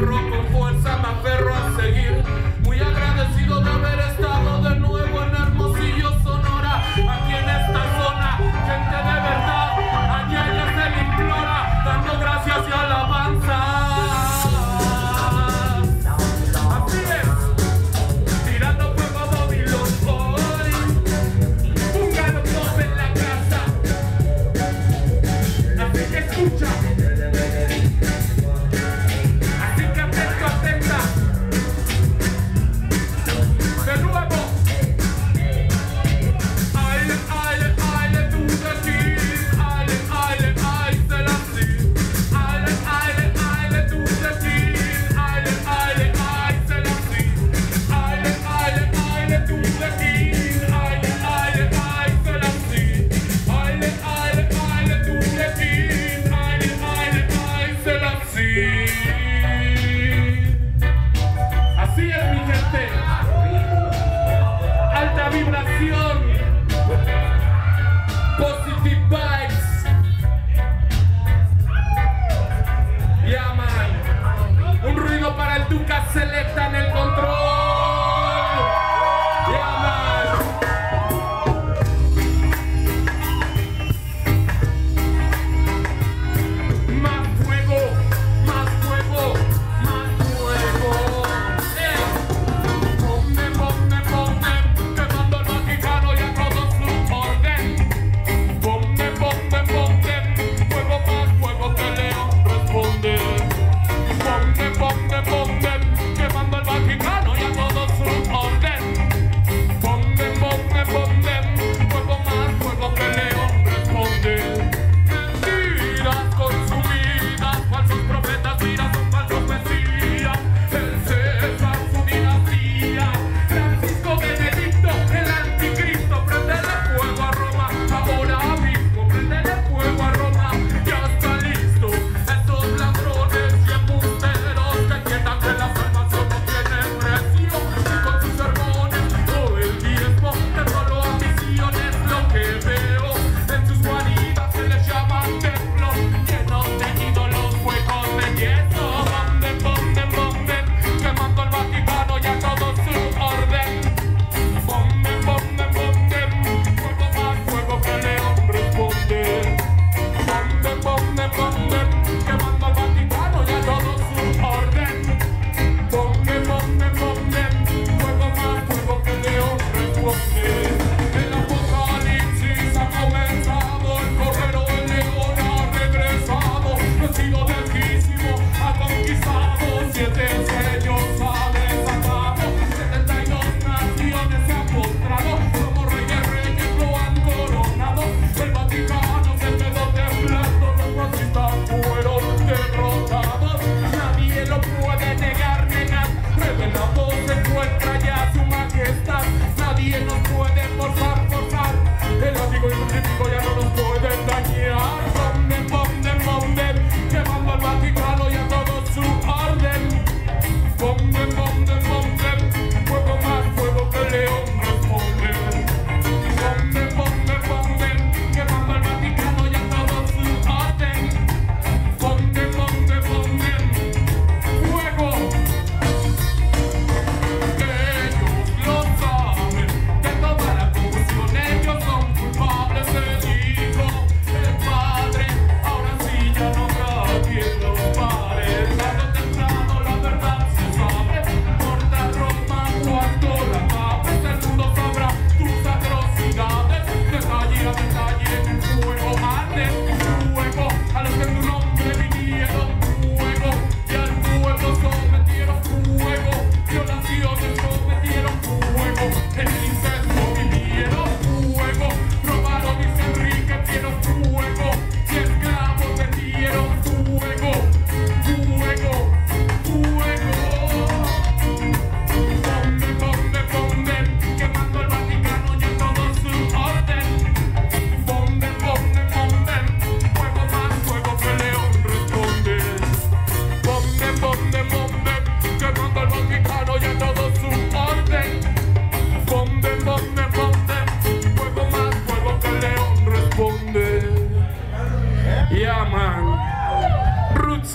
vi.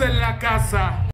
en la casa.